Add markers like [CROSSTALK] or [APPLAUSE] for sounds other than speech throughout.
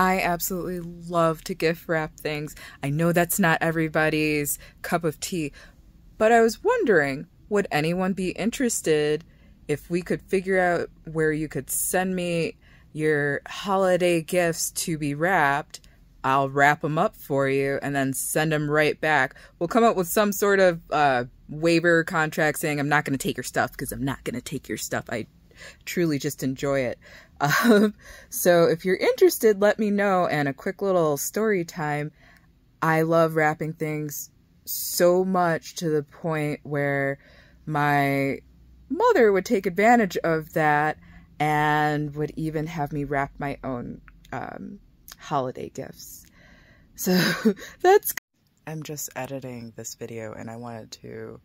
I absolutely love to gift wrap things. I know that's not everybody's cup of tea, but I was wondering would anyone be interested if we could figure out where you could send me your holiday gifts to be wrapped? I'll wrap them up for you and then send them right back. We'll come up with some sort of uh, waiver contract saying I'm not going to take your stuff because I'm not going to take your stuff. I truly just enjoy it. [LAUGHS] Um, so if you're interested, let me know. And a quick little story time. I love wrapping things so much to the point where my mother would take advantage of that and would even have me wrap my own um, holiday gifts. So [LAUGHS] that's. I'm just editing this video and I wanted to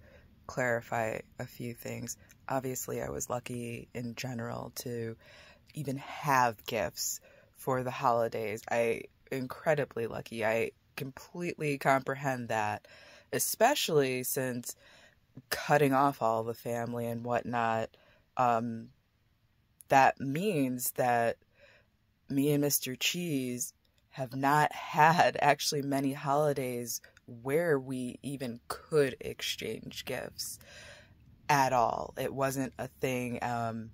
clarify a few things. Obviously, I was lucky in general to even have gifts for the holidays. I incredibly lucky. I completely comprehend that, especially since cutting off all the family and whatnot. Um, that means that me and Mr. Cheese have not [LAUGHS] had actually many holidays where we even could exchange gifts at all. It wasn't a thing. Um,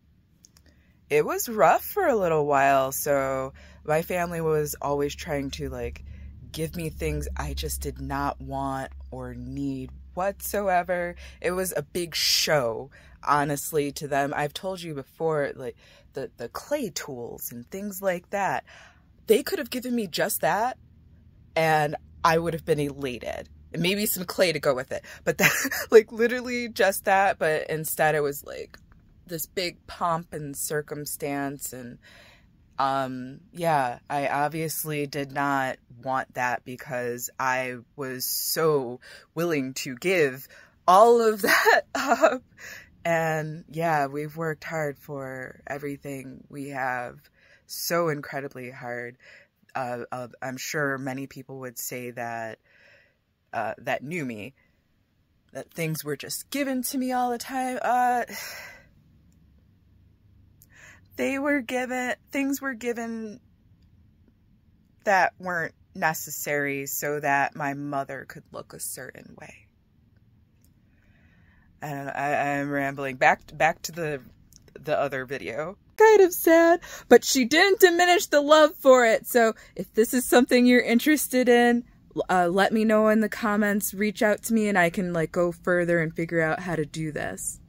it was rough for a little while. So my family was always trying to like give me things I just did not want or need whatsoever. It was a big show, honestly, to them. I've told you before, like the, the clay tools and things like that. They could have given me just that and I would have been elated. And maybe some clay to go with it. But that, [LAUGHS] like, literally just that. But instead, it was like this big pomp and circumstance. And, um, yeah, I obviously did not want that because I was so willing to give all of [LAUGHS] that up. And yeah, we've worked hard for everything we have so incredibly hard uh, uh, I'm sure many people would say that uh, that knew me that things were just given to me all the time. Uh, they were given things were given that weren't necessary so that my mother could look a certain way. And I, I'm rambling back back to the the other video kind of sad, but she didn't diminish the love for it. So if this is something you're interested in, uh, let me know in the comments, reach out to me and I can like go further and figure out how to do this.